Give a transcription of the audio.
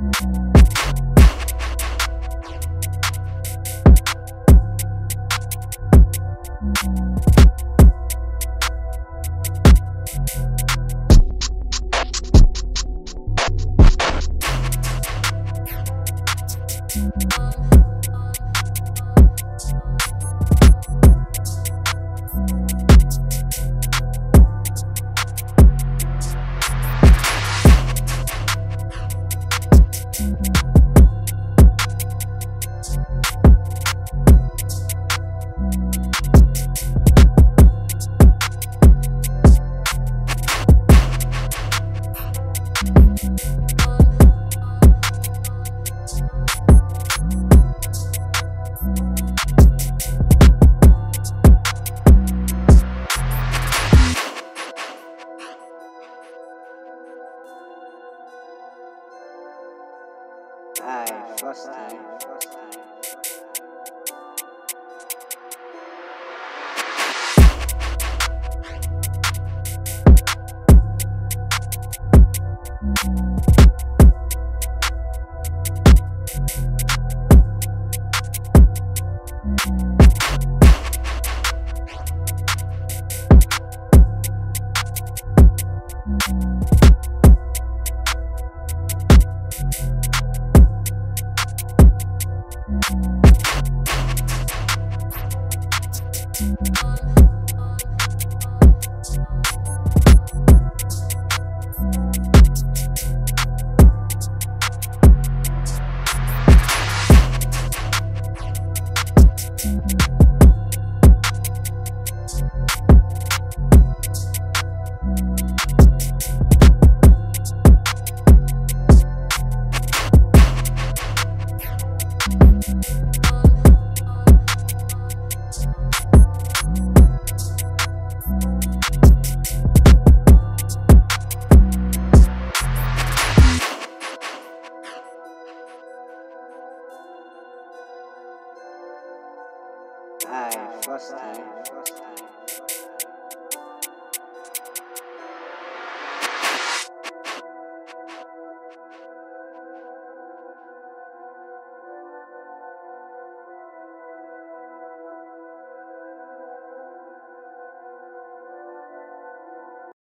Thank you. I Frosty. oh. I first time.